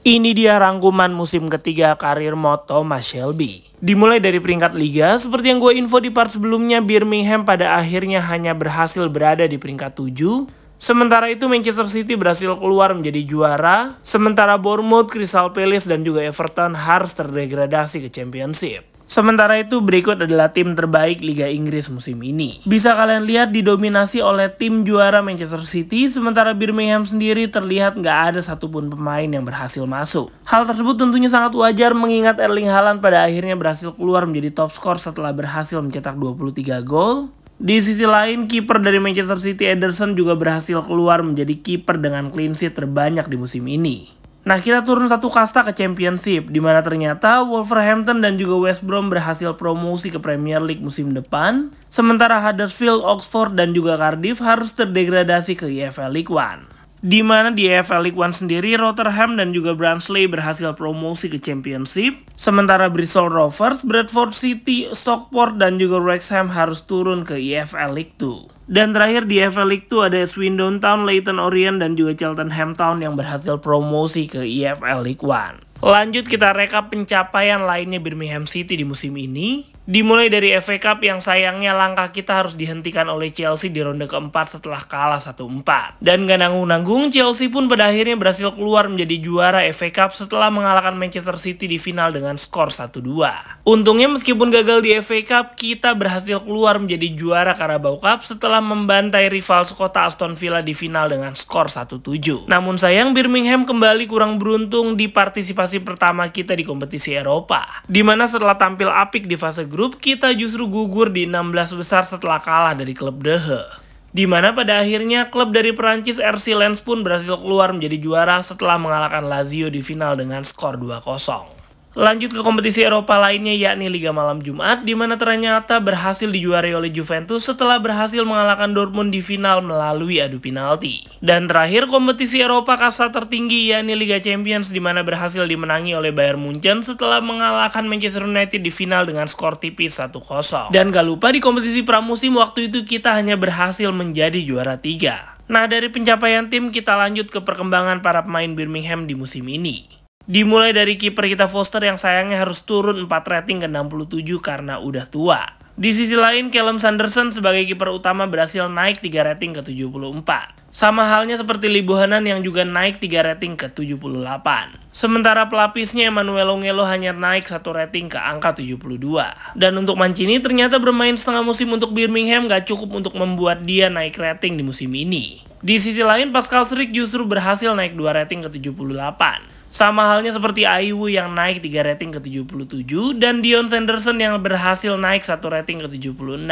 Ini dia rangkuman musim ketiga karir mode Thomas Shelby. Dimulai dari peringkat liga, seperti yang gue info di part sebelumnya, Birmingham pada akhirnya hanya berhasil berada di peringkat 7. Sementara itu Manchester City berhasil keluar menjadi juara, sementara Bournemouth, Crystal Palace, dan juga Everton harus terdegradasi ke Championship. Sementara itu berikut adalah tim terbaik Liga Inggris musim ini. Bisa kalian lihat didominasi oleh tim juara Manchester City, sementara Birmingham sendiri terlihat nggak ada satupun pemain yang berhasil masuk. Hal tersebut tentunya sangat wajar mengingat Erling Haaland pada akhirnya berhasil keluar menjadi top skor setelah berhasil mencetak 23 gol. Di sisi lain, kiper dari Manchester City Ederson juga berhasil keluar menjadi kiper dengan clean sheet terbanyak di musim ini. Nah kita turun satu kasta ke Championship, di mana ternyata Wolverhampton dan juga West Brom berhasil promosi ke Premier League musim depan, sementara Huddersfield, Oxford, dan juga Cardiff harus terdegradasi ke EFL League One. Di mana di EFL League One sendiri, Rotherham dan juga Barnsley berhasil promosi ke Championship, sementara Bristol Rovers, Bradford City, Stockport, dan juga Wrexham harus turun ke EFL League 2. Dan terakhir di EFL League 2 ada Swindon Town, Leyton Orient, dan juga Cheltenham Town yang berhasil promosi ke EFL League 1. Lanjut kita rekap pencapaian lainnya Birmingham City di musim ini. Dimulai dari FA Cup yang sayangnya langkah kita harus dihentikan oleh Chelsea di ronde keempat setelah kalah 1-4. Dan gak nanggung-nanggung, Chelsea pun pada akhirnya berhasil keluar menjadi juara FA Cup setelah mengalahkan Manchester City di final dengan skor 1-2. Untungnya meskipun gagal di FA Cup, kita berhasil keluar menjadi juara Carabao Cup setelah membantai rival sekota Aston Villa di final dengan skor 1-7. Namun sayang Birmingham kembali kurang beruntung di partisipasi pertama kita di kompetisi Eropa. Di mana setelah tampil apik di fase grup, grup kita justru gugur di 16 besar setelah kalah dari klub Dehe. Di mana pada akhirnya klub dari Perancis RC Lens pun berhasil keluar menjadi juara setelah mengalahkan Lazio di final dengan skor 2-0. Lanjut ke kompetisi Eropa lainnya yakni Liga Malam Jumat di mana ternyata berhasil dijuarai oleh Juventus setelah berhasil mengalahkan Dortmund di final melalui adu penalti. Dan terakhir kompetisi Eropa kasta tertinggi yakni Liga Champions di mana berhasil dimenangi oleh Bayern Munchen setelah mengalahkan Manchester United di final dengan skor tipis 1-0. Dan gak lupa di kompetisi pramusim waktu itu kita hanya berhasil menjadi juara 3. Nah dari pencapaian tim kita lanjut ke perkembangan para pemain Birmingham di musim ini. Dimulai dari kiper kita Foster yang sayangnya harus turun 4 rating ke 67 karena udah tua. Di sisi lain, Callum Sanderson sebagai kiper utama berhasil naik 3 rating ke 74. Sama halnya seperti Libuhanan yang juga naik 3 rating ke 78. Sementara pelapisnya Emmanuel Ongelo hanya naik 1 rating ke angka 72. Dan untuk Mancini ternyata bermain setengah musim untuk Birmingham gak cukup untuk membuat dia naik rating di musim ini. Di sisi lain, Pascal Srick justru berhasil naik 2 rating ke 78. Sama halnya seperti Aiwu yang naik 3 rating ke 77 dan Dion Sanderson yang berhasil naik 1 rating ke 76.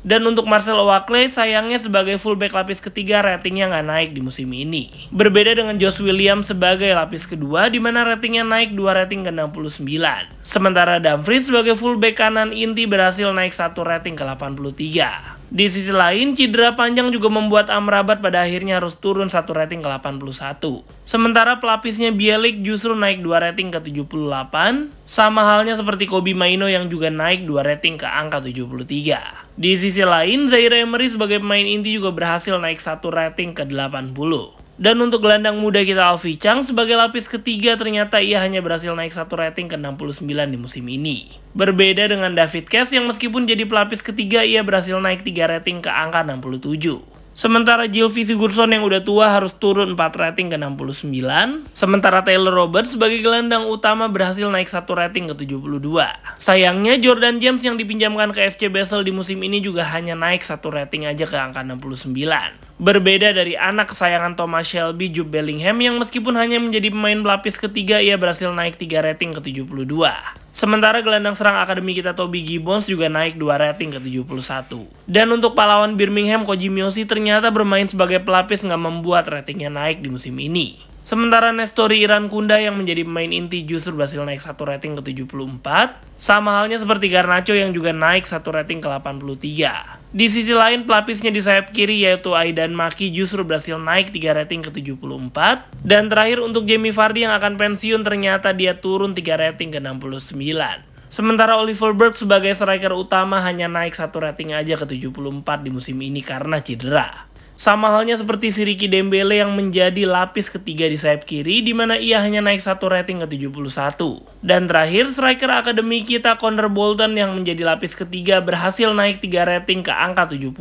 Dan untuk Marcel Oakley sayangnya sebagai fullback lapis ketiga ratingnya nggak naik di musim ini. Berbeda dengan Josh Williams sebagai lapis kedua di mana ratingnya naik 2 rating ke 69. Sementara Dumfries sebagai fullback kanan inti berhasil naik 1 rating ke 83. Di sisi lain, cedera panjang juga membuat Amrabat pada akhirnya harus turun satu rating ke 81. Sementara pelapisnya Bielik justru naik 2 rating ke 78, sama halnya seperti Kobi Maino yang juga naik 2 rating ke angka 73. Di sisi lain, Zaire Emery sebagai pemain inti juga berhasil naik satu rating ke 80. Dan untuk gelandang muda kita Alfi Chang sebagai lapis ketiga ternyata ia hanya berhasil naik satu rating ke 69 di musim ini. Berbeda dengan David Cass yang meskipun jadi pelapis ketiga ia berhasil naik 3 rating ke angka 67. Sementara Gilvi Sigurdsson yang udah tua harus turun 4 rating ke 69. Sementara Taylor Roberts sebagai gelandang utama berhasil naik 1 rating ke 72. Sayangnya Jordan James yang dipinjamkan ke FC Basel di musim ini juga hanya naik 1 rating aja ke angka 69. Berbeda dari anak kesayangan Thomas Shelby, Jude Bellingham yang meskipun hanya menjadi pemain pelapis ketiga, ia berhasil naik 3 rating ke 72. Sementara gelandang serang akademi kita Toby Gibbons juga naik 2 rating ke 71. Dan untuk pahlawan Birmingham, Koji Miosi ternyata bermain sebagai pelapis nggak membuat ratingnya naik di musim ini. Sementara Nestori Iran Kunda yang menjadi pemain inti justru berhasil naik satu rating ke 74. Sama halnya seperti Garnacho yang juga naik satu rating ke 83. Di sisi lain, pelapisnya di sayap kiri yaitu Aidan Maki justru berhasil naik 3 rating ke 74. Dan terakhir untuk Jamie Vardy yang akan pensiun ternyata dia turun 3 rating ke 69. Sementara Oliver Burke sebagai striker utama hanya naik satu rating aja ke 74 di musim ini karena cedera. Sama halnya seperti si Ricky Dembele yang menjadi lapis ketiga di sayap kiri di mana ia hanya naik satu rating ke 71. Dan terakhir striker akademi kita Connor Bolton yang menjadi lapis ketiga berhasil naik 3 rating ke angka 70.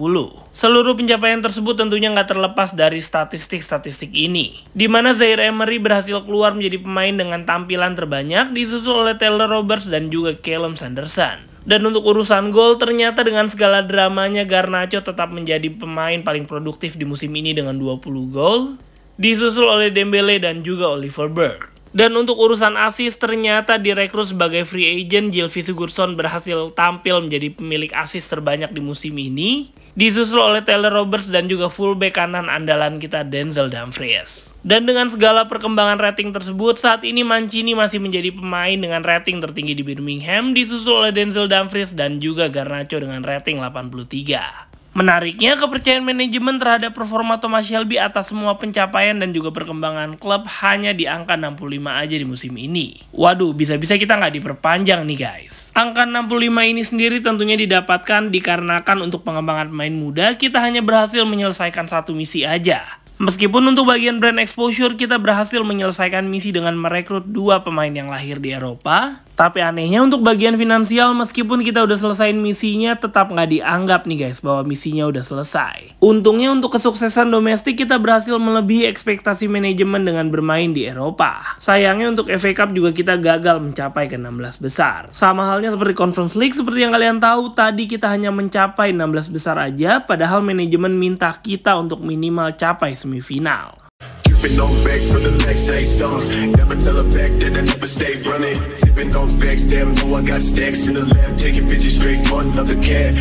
Seluruh pencapaian tersebut tentunya nggak terlepas dari statistik-statistik ini. Di mana Zaire Emery berhasil keluar menjadi pemain dengan tampilan terbanyak disusul oleh Taylor Roberts dan juga Callum Sanderson. Dan untuk urusan gol, ternyata dengan segala dramanya Garnacho tetap menjadi pemain paling produktif di musim ini dengan 20 gol, disusul oleh Dembele dan juga Oliver Berg. Dan untuk urusan asis ternyata direkrut sebagai free agent Gilvi Sigurdsson berhasil tampil menjadi pemilik asis terbanyak di musim ini disusul oleh Taylor Roberts dan juga fullback kanan andalan kita Denzel Dumfries. Dan dengan segala perkembangan rating tersebut, saat ini Mancini masih menjadi pemain dengan rating tertinggi di Birmingham, disusul oleh Denzel Dumfries dan juga Garnacho dengan rating 83. Menariknya, kepercayaan manajemen terhadap performa Thomas Shelby atas semua pencapaian dan juga perkembangan klub hanya di angka 65 aja di musim ini. Waduh, bisa-bisa kita nggak diperpanjang nih guys. Angka 65 ini sendiri tentunya didapatkan dikarenakan untuk pengembangan pemain muda, kita hanya berhasil menyelesaikan satu misi aja, Meskipun untuk bagian brand exposure kita berhasil menyelesaikan misi dengan merekrut dua pemain yang lahir di Eropa, tapi anehnya untuk bagian finansial meskipun kita udah selesai misinya tetap nggak dianggap nih guys bahwa misinya udah selesai. Untungnya untuk kesuksesan domestik kita berhasil melebihi ekspektasi manajemen dengan bermain di Eropa. Sayangnya untuk FA Cup juga kita gagal mencapai ke 16 besar. Sama halnya seperti Conference League seperti yang kalian tahu tadi kita hanya mencapai 16 besar aja padahal manajemen minta kita untuk minimal capai semifinal. Sipping on back from the legs, say something. Never tell a back that I never stay running. Sipping on facts, damn, know I got stacks in the lab. Taking bitches straight for another cat.